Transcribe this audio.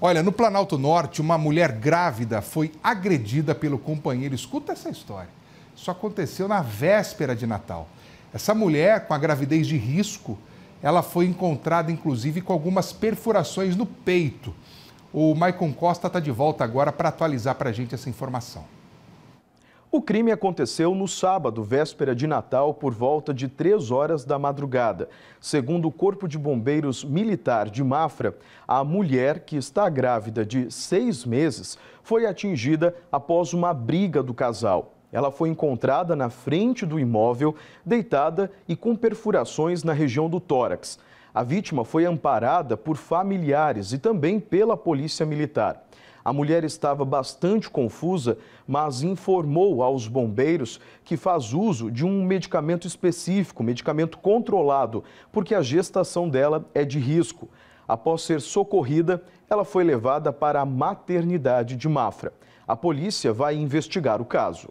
Olha, no Planalto Norte, uma mulher grávida foi agredida pelo companheiro. Escuta essa história. Isso aconteceu na véspera de Natal. Essa mulher, com a gravidez de risco, ela foi encontrada inclusive com algumas perfurações no peito. O Maicon Costa está de volta agora para atualizar para a gente essa informação. O crime aconteceu no sábado, véspera de Natal, por volta de 3 horas da madrugada. Segundo o Corpo de Bombeiros Militar de Mafra, a mulher, que está grávida de seis meses, foi atingida após uma briga do casal. Ela foi encontrada na frente do imóvel, deitada e com perfurações na região do tórax. A vítima foi amparada por familiares e também pela Polícia Militar. A mulher estava bastante confusa, mas informou aos bombeiros que faz uso de um medicamento específico, medicamento controlado, porque a gestação dela é de risco. Após ser socorrida, ela foi levada para a maternidade de Mafra. A polícia vai investigar o caso.